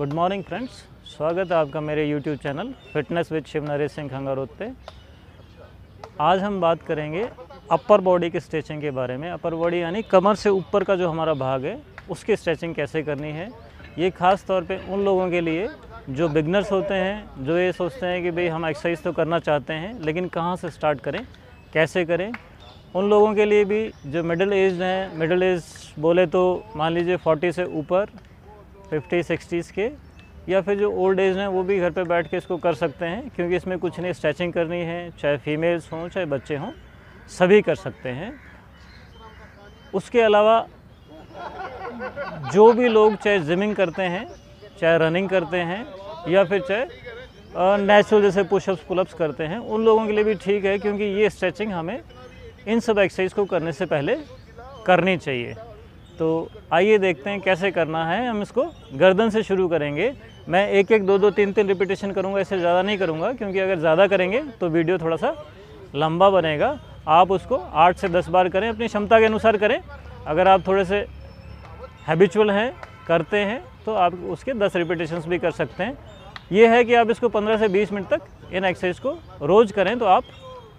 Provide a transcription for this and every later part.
Good morning friends स्वागत है आपका मेरे YouTube channel fitness with Shiv Naresh Singh Khangarot पे। आज हम बात करेंगे अपर बॉडी के स्ट्रेचिंग के बारे में। अपर बॉडी यानी कमर से ऊपर का जो हमारा भाग है, उसकी स्ट्रेचिंग कैसे करनी है? ये खास तौर पे उन लोगों के लिए जो बिगनर्स होते हैं, जो ये सोचते हैं कि भाई हम एक्सरसाइज तो करना चाहते हैं, लेकिन कहाँ से स्टार्ट करें, कैसे करें? उन लोगों के लिए भी जो मिडिल एज हैं मिडिल एज बोले तो मान लीजिए 40 से ऊपर 50 सिक्सटीज़ के, या फिर जो ओल्ड एज हैं, वो भी घर पे बैठ के इसको कर सकते हैं, क्योंकि इसमें कुछ नहीं स्ट्रेचिंग करनी है, चाहे फीमेल्स हों, चाहे बच्चे हों, सभी कर सकते हैं। उसके अलावा, जो भी लोग चाहे जिमिंग करते हैं, चाहे रनिंग करते हैं, या फिर चाहे नेचुरल जैसे पुशअप्स पुलअप्स करते हैं, उन लोगों के लिए भी ठीक है, क्योंकि ये स्ट्रेचिंग हमें इन सब एक्सरसाइज को करने से पहले करनी चाहिए। तो आइए देखते हैं कैसे करना है। हम इसको गर्दन से शुरू करेंगे। मैं एक एक दो दो तीन तीन रिपीटेशन करूँगा इससे ज़्यादा नहीं करूँगा, क्योंकि अगर ज़्यादा करेंगे तो वीडियो थोड़ा सा लंबा बनेगा। आप उसको आठ से दस बार करें, अपनी क्षमता के अनुसार करें। अगर आप थोड़े से हैबिचुअल हैं, करते हैं तो आप उसके दस रिपीटेशंस भी कर सकते हैं। ये है कि आप इसको 15 से 20 मिनट तक इन एक्सरसाइज को रोज़ करें तो आप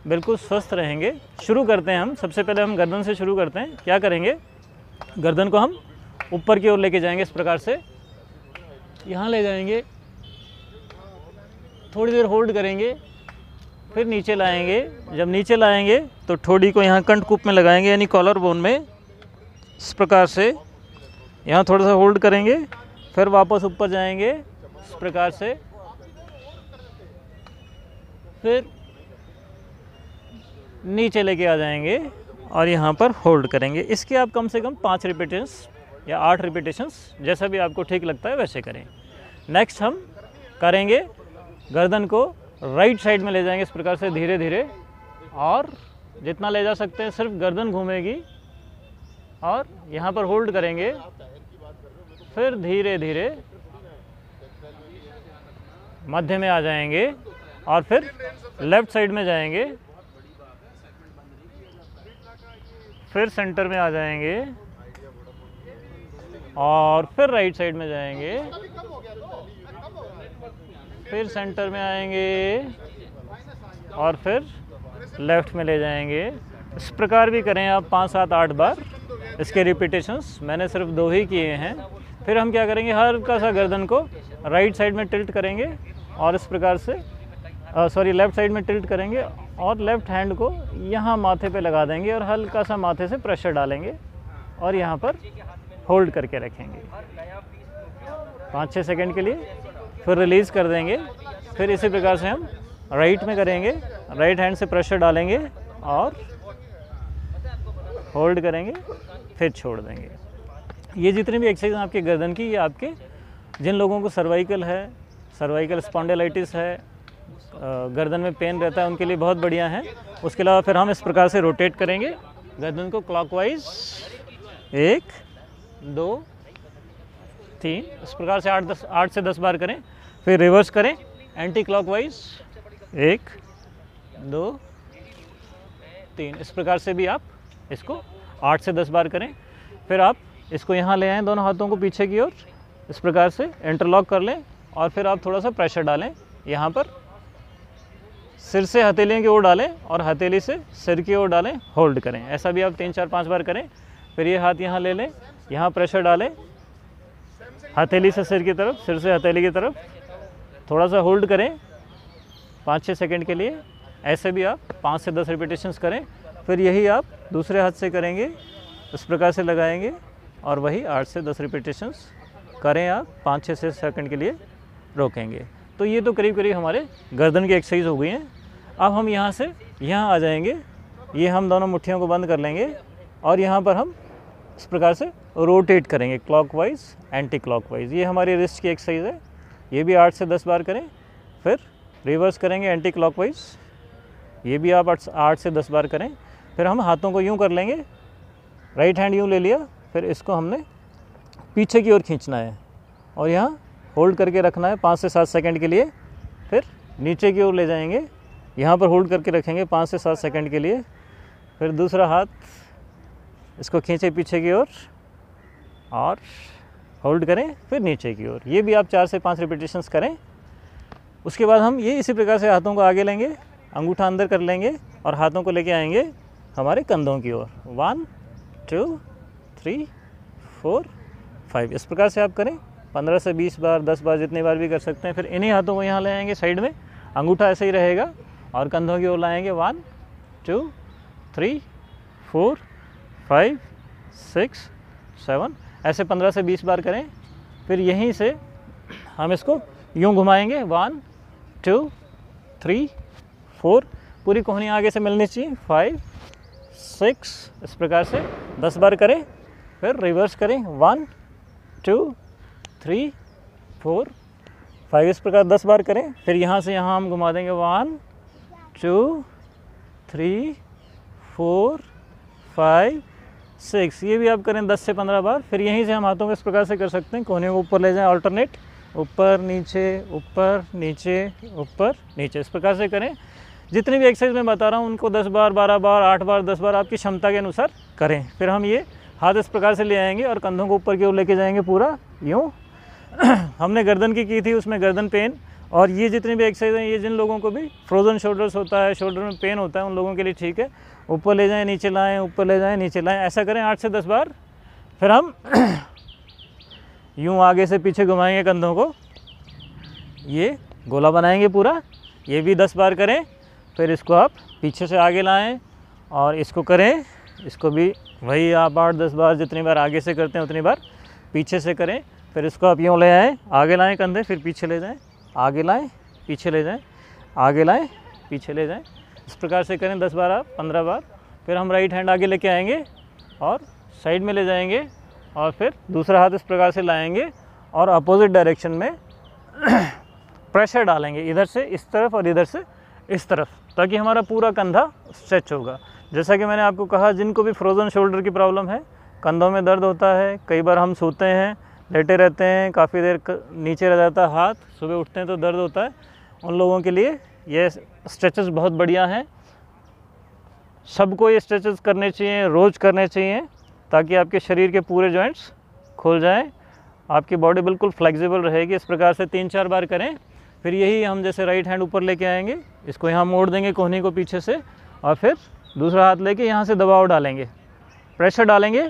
बिल्कुल स्वस्थ रहेंगे। शुरू करते हैं हम। सबसे पहले हम गर्दन से शुरू करते हैं। क्या करेंगे? गर्दन को हम ऊपर की ओर लेके जाएँगे इस प्रकार से। यहाँ ले जाएँगे। थोड़ी देर होल्ड करेंगे, फिर नीचे लाएँगे। जब नीचे लाएँगे तो ठोड़ी को यहाँ कंठकूप में लगाएँगे, यानी कॉलर बोन में। इस प्रकार से यहाँ थोड़ा सा होल्ड करेंगे, फिर वापस ऊपर जाएँगे। इस प्रकार से। फिर नीचे लेके आ जाएँगे। और यहाँ पर होल्ड करेंगे। इसके आप कम से कम पाँच रिपीटेशंस या आठ रिपीटेशंस जैसा भी आपको ठीक लगता है वैसे करें। नेक्स्ट हम करेंगे गर्दन को राइट साइड में ले जाएँगे इस प्रकार से धीरे धीरे और जितना ले जा सकते हैं सिर्फ़ गर्दन घूमेगी। और यहाँ पर होल्ड करेंगे, फिर धीरे धीरे मध्य में आ जाएँगे और फिर लेफ़्ट साइड में जाएँगे। फिर सेंटर में आ जाएँगे और फिर राइट साइड में जाएँगे। फिर सेंटर में आएँगे और फिर लेफ़्ट में ले जाएँगे। इस प्रकार भी करें आप पाँच, सात, आठ बार इसके रिपीटेशंस मैंने सिर्फ़ दो ही किए हैं। फिर हम क्या करेंगे? हल्का सा गर्दन को राइट साइड में टिल्ट करेंगे और इस प्रकार से सॉरी लेफ़्ट साइड में टिल्ट करेंगे और लेफ़्ट हैंड को यहाँ माथे पे लगा देंगे और हल्का सा माथे से प्रेशर डालेंगे और यहाँ पर होल्ड करके रखेंगे। पाँच छः सेकंड के लिए फिर रिलीज़ कर देंगे। फिर इसी प्रकार से हम राइट में करेंगे राइट हैंड से प्रेशर डालेंगे और होल्ड करेंगे, फिर छोड़ देंगे। ये जितनी भी एक्सरसाइज आपके गर्दन की, ये आपके जिन लोगों को सर्वाइकल है सर्वाइकल स्पॉन्डिलाइटिस है गर्दन में पेन रहता है, उनके लिए बहुत बढ़िया है। उसके अलावा फिर हम इस प्रकार से रोटेट करेंगे। गर्दन को क्लॉकवाइज एक, दो, तीन, इस प्रकार से आठ दस, आठ से दस बार करें। फिर रिवर्स करें एंटी क्लॉकवाइज एक, दो, तीन, इस प्रकार से भी आप इसको आठ से दस बार करें। फिर आप इसको यहाँ ले आएँ, दोनों हाथों को पीछे की ओर, इस प्रकार से इंटरलॉक कर लें और फिर आप थोड़ा सा प्रेशर डालें यहाँ पर। सिर से हथेलियों की ओर डालें और हथेली से सिर की ओर डालें होल्ड करें। ऐसा भी आप तीन, चार, पाँच बार करें। फिर ये हाथ यहाँ ले लें, यहाँ प्रेशर डालें। हथेली से सिर की तरफ़, सिर से हथेली की तरफ़। थोड़ा सा होल्ड करें पाँच छः सेकंड के लिए। ऐसे भी आप पाँच से दस रिपीटेशंस करें। फिर यही आप दूसरे हाथ से करेंगे, इस प्रकार से लगाएँगे और वही आठ से दस रिपीटेशंस करें आप पाँच छः से सेकंड के लिए रोकेंगे। तो ये तो करीब करीब हमारे गर्दन की एक्सरसाइज हो गई हैं। अब हम यहाँ से यहाँ आ जाएँगे। ये हम दोनों मुठ्ठियों को बंद कर लेंगे और यहाँ पर हम इस प्रकार से रोटेट करेंगे क्लॉकवाइज एंटी क्लॉकवाइज ये हमारी रिस्ट की एक्सरसाइज है। ये भी आठ से दस बार करें, फिर रिवर्स करेंगे एंटी क्लॉकवाइज ये भी आप आठ से दस बार करें। फिर हम हाथों को यूँ कर लेंगे। राइट हैंड यूँ ले लिया, फिर इसको हमने पीछे की ओर खींचना है। और यहाँ होल्ड करके रखना है पाँच से सात सेकंड के लिए फिर नीचे की ओर ले जाएँगे। यहाँ पर होल्ड करके रखेंगे पाँच से सात सेकंड के लिए। फिर दूसरा हाथ इसको खींचे पीछे की ओर और, और होल्ड करें फिर नीचे की ओर। ये भी आप चार से पाँच रिपीटेशंस करें। उसके बाद हम ये इसी प्रकार से हाथों को आगे लेंगे अंगूठा अंदर कर लेंगे और हाथों को लेके आएँगे हमारे कंधों की ओर। One two three four five. इस प्रकार से आप करें। पंद्रह से बीस बार, दस बार जितनी बार भी कर सकते हैं, फिर इन्हीं हाथों को यहाँ ले आएँगे साइड में। अंगूठा ऐसे ही रहेगा और कंधों की ओर लाएँगे। One two three four five six seven ऐसे पंद्रह से बीस बार करें, फिर यहीं से हम इसको यूँ घुमाएँगे। वन टू थ्री फोर पूरी कोहनी आगे से मिलनी चाहिए। फाइव सिक्स इस प्रकार से दस बार करें, फिर रिवर्स करें। One two three four five इस प्रकार दस बार करें, फिर यहाँ से यहाँ हम घुमा देंगे one two three four five six ये भी आप करें दस से पंद्रह बार, फिर यहीं से हम हाथों को इस प्रकार से कर सकते हैं, कोने को ऊपर ले जाएँ अल्टरनेट ऊपर, नीचे ऊपर नीचे ऊपर, नीचे। इस प्रकार से करें। जितनी भी एक्सरसाइज मैं बता रहा हूँ, उनको दस बार, बारह बार, आठ बार, दस बार आपकी क्षमता के अनुसार करें। फिर हम ये हाथ इस प्रकार से ले आएँगे और कंधों को ऊपर की ओर लेके जाएँगे पूरा, यूँ हमने गर्दन की की थी, उसमें गर्दन पेन और ये जितनी भी एक्सरसाइज हैं, ये जिन लोगों को भी फ्रोज़न शोल्डर्स होता है शोल्डर में पेन होता है, उन लोगों के लिए ठीक है। ऊपर ले जाएँ, नीचे लाएँ, ऊपर ले जाएँ, नीचे लाएँ, ऐसा करें आठ से दस बार, फिर हम यूँ आगे से पीछे घुमाएँगे कंधों को। ये गोला बनाएँगे पूरा, ये भी दस बार करें, फिर इसको आप पीछे से आगे लाएँ, और इसको करें, इसको भी वही आप आठ दस बार जितनी बार आगे से करते हैं, उतनी बार पीछे से करें। फिर इसको आप यूँ ले आएँ, आगे लाएँ कंधे, फिर पीछे ले जाएँ, आगे लाएँ, पीछे ले जाएँ, आगे लाएँ, पीछे ले जाएँ। इस प्रकार से करें, दस बार आप, पंद्रह बार। फिर हम राइट हैंड आगे लेके आएँगे और साइड में ले जाएँगे और फिर दूसरा हाथ इस प्रकार से लाएँगे और अपोजिट डायरेक्शन में प्रेशर डालेंगे, इधर से इस तरफ़ और इधर से इस तरफ़, ताकि हमारा पूरा कंधा स्ट्रेच होगा। जैसा कि मैंने आपको कहा, जिनको भी फ्रोज़न शोल्डर की प्रॉब्लम है, कंधों में दर्द होता है, कई बार हम सोते हैं लेटे रहते हैं, काफ़ी देर नीचे रह जाता है हाथ, सुबह उठते हैं तो दर्द होता है। उन लोगों के लिए ये स्ट्रेचेस बहुत बढ़िया हैं। सबको ये स्ट्रेचेस करने चाहिए, रोज़ करने चाहिए, ताकि आपके शरीर के पूरे जॉइंट्स खुल जाएँ। आपकी बॉडी बिल्कुल फ्लेक्सिबल रहेगी, इस प्रकार से तीन चार बार करें, फिर यही हम जैसे राइट हैंड ऊपर लेके आएँगे, इसको यहाँ मोड़ देंगे कोहनी को पीछे से, और फिर दूसरा हाथ लेके यहाँ से दबाव डालेंगे। प्रेशर डालेंगे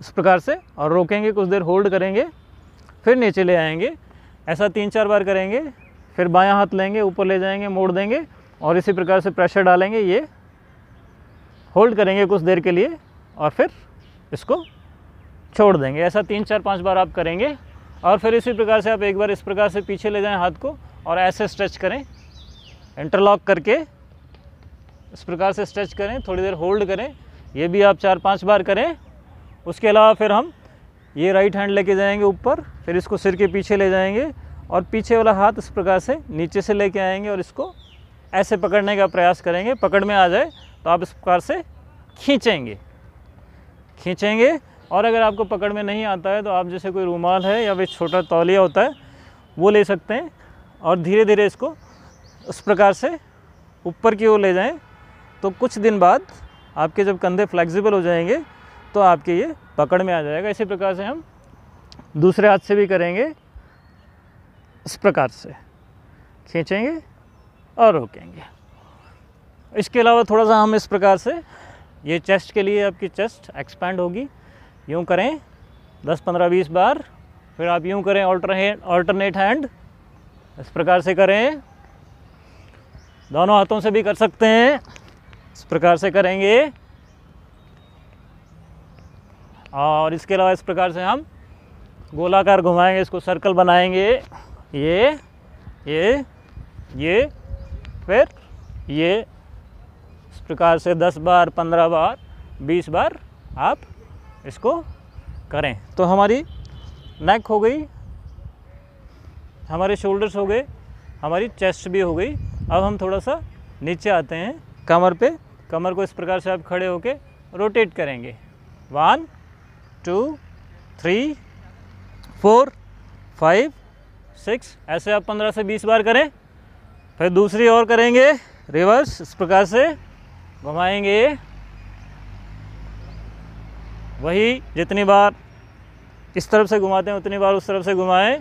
इस प्रकार से और रोकेंगे, कुछ देर होल्ड करेंगे, फिर नीचे ले आएँगे। ऐसा तीन चार बार करेंगे, फिर बायां हाथ लेंगे, ऊपर ले जाएँगे, मोड़ देंगे और इसी प्रकार से प्रेशर डालेंगे, ये होल्ड करेंगे कुछ देर के लिए और फिर इसको छोड़ देंगे। ऐसा तीन चार पाँच बार आप करेंगे और फिर इसी प्रकार से आप एक बार इस प्रकार से पीछे ले जाएँ हाथ को और ऐसे स्ट्रेच करें इंटरलॉक करके इस प्रकार से स्ट्रेच करें, थोड़ी देर होल्ड करें। ये भी आप चार पाँच बार करें उसके अलावा फिर हम ये राइट हैंड लेके जाएँगे ऊपर, फिर इसको सिर के पीछे ले जाएँगे और पीछे वाला हाथ इस प्रकार से नीचे से लेके आएँगे और इसको ऐसे पकड़ने का प्रयास करेंगे। पकड़ में आ जाए तो आप इस प्रकार से खींचेंगे। खींचेंगे और अगर आपको पकड़ में नहीं आता है तो आप जैसे कोई रूमाल है या फिर छोटा तौलिया होता है, वो ले सकते हैं और धीरे धीरे इसको उस प्रकार से ऊपर की ओर ले जाएँ। तो कुछ दिन बाद आपके जब कंधे फ्लेक्सिबल हो जाएँगे तो आपके ये पकड़ में आ जाएगा। इसी प्रकार से हम दूसरे हाथ से भी करेंगे। इस प्रकार से खींचेंगे और रोकेंगे। इसके अलावा थोड़ा सा हम इस प्रकार से ये चेस्ट के लिए आपकी चेस्ट एक्सपैंड होगी। यूँ करें 10 15 20 बार, फिर आप यूँ करें ऑल्टरनेट हैंड। इस प्रकार से करें। दोनों हाथों से भी कर सकते हैं। इस प्रकार से करेंगे। और इसके अलावा इस प्रकार से हम गोलाकार घुमाएँगे, इसको सर्कल बनाएँगे। ये ये ये, फिर ये। इस प्रकार से 10 बार 15 बार 20 बार आप इसको करें। तो हमारी नेक हो गई, हमारे शोल्डर्स हो गए, हमारी चेस्ट भी हो गई। अब हम थोड़ा सा नीचे आते हैं, कमर पे। कमर को इस प्रकार से आप खड़े होके रोटेट करेंगे। One two, three, four, five, six, ऐसे आप पंद्रह से बीस बार करें। फिर दूसरी और करेंगे, रिवर्स, इस प्रकार से घुमाएँगे। वही जितनी बार इस तरफ़ से घुमाते हैं, उतनी बार उस तरफ़ से घुमाएँ।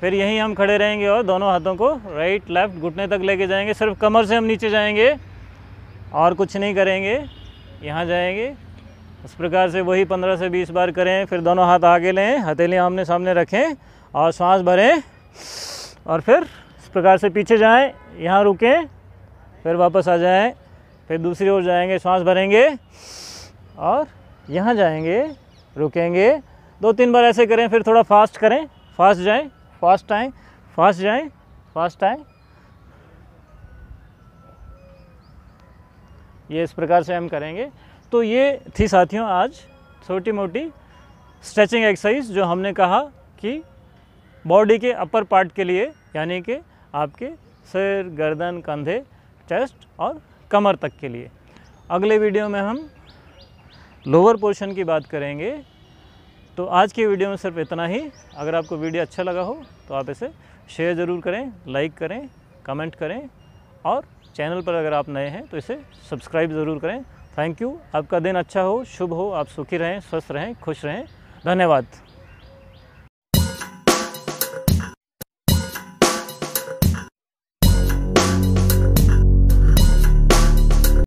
फिर यहीं हम खड़े रहेंगे और दोनों हाथों को राइट लेफ़्ट घुटने तक लेके जाएँगे। सिर्फ़ कमर से हम नीचे जाएँगे और कुछ नहीं करेंगे। यहाँ जाएँगे। इस प्रकार से वही 15 से 20 बार करें, फिर दोनों हाथ आगे लें, हथेलियाँ आमने सामने रखें और सांस भरें और फिर इस प्रकार से पीछे जाएँ, यहाँ रुकें, फिर वापस आ जाएँ, फिर दूसरी ओर जाएँगे श्वास भरेंगे और यहाँ जाएँगे, रुकेंगे। दो तीन बार ऐसे करें, फिर थोड़ा फास्ट करें, फास्ट जाएँ, फास्ट आएँ, फास्ट जाएँ, फास्ट आएँ। ये इस प्रकार से हम करेंगे। तो ये थी साथियों आज छोटी मोटी स्ट्रेचिंग एक्सरसाइज जो हमने कहा कि बॉडी के अपर पार्ट के लिए, यानी कि आपके सिर, गर्दन, कंधे चेस्ट और कमर तक के लिए। अगले वीडियो में हम लोअर पोर्शन की बात करेंगे। तो आज की वीडियो में सिर्फ़ इतना ही। अगर आपको वीडियो अच्छा लगा हो तो आप इसे शेयर ज़रूर करें लाइक करें कमेंट करें और चैनल पर अगर आप नए हैं तो इसे सब्सक्राइब ज़रूर करें। थैंक यू आपका दिन अच्छा हो, शुभ हो, आप सुखी रहें, स्वस्थ रहें, खुश रहें। धन्यवाद।